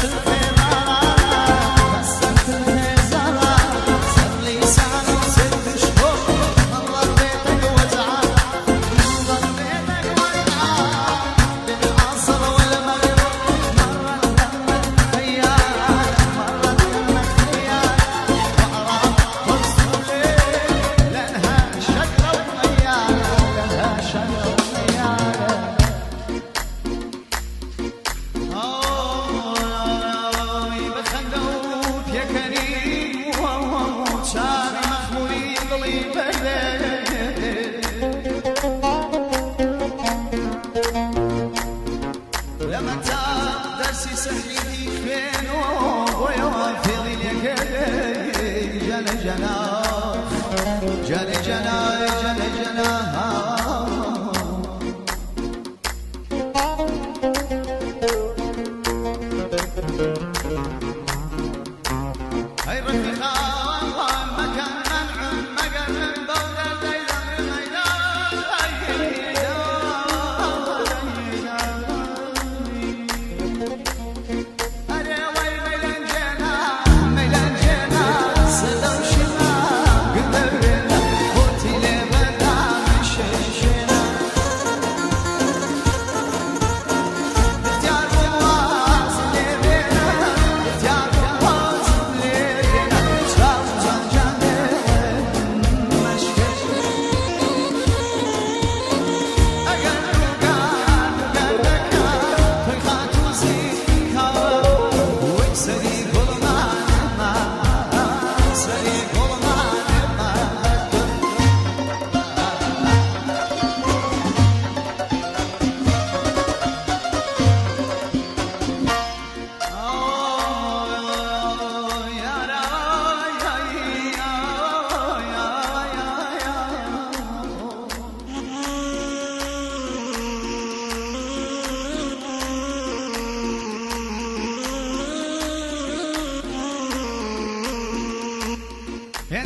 to جناح جن جناح